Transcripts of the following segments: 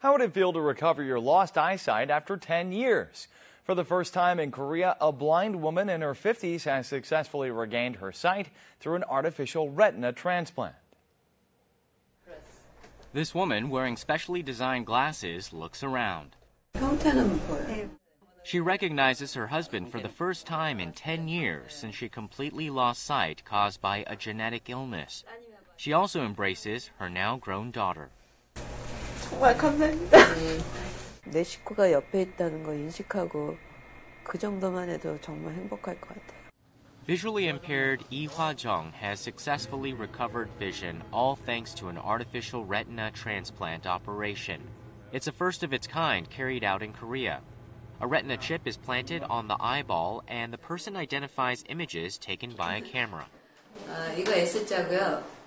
How would it feel to recover your lost eyesight after 10 years? For the first time in Korea, a blind woman in her 50s has successfully regained her sight through an artificial retina transplant. This woman, wearing specially designed glasses, looks around. She recognizes her husband for the first time in 10 years since she completely lost sight caused by a genetic illness. She also embraces her now grown daughter. 정말 감사합니다. 내 식구가 옆에 있다는 인식하고 그 정도만 해도 정말 행복할 것 같아요. Visually impaired Lee Hwa-jeong has successfully recovered vision, all thanks to an artificial retina transplant operation. It's a first of its kind carried out in Korea. A retina chip is planted on the eyeball, and the person identifies images taken by a camera. 이거 S자고요.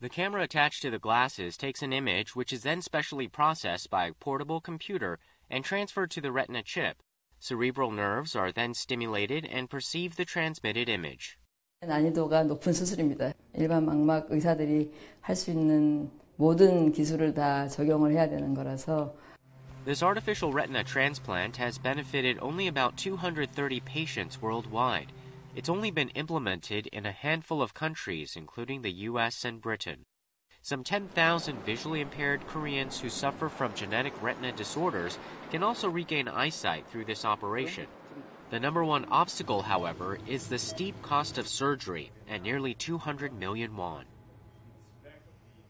The camera attached to the glasses takes an image which is then specially processed by a portable computer and transferred to the retina chip. Cerebral nerves are then stimulated and perceive the transmitted image. 난이도가 높은 수술입니다. 일반 망막 의사들이 할 수 있는 모든 기술을 다 적용을 해야 되는 거라서 This artificial retina transplant has benefited only about 230 patients worldwide. It's only been implemented in a handful of countries, including the US and Britain. Some 10,000 visually impaired Koreans who suffer from genetic retina disorders can also regain eyesight through this operation. The number one obstacle, however, is the steep cost of surgery at nearly 200 million won.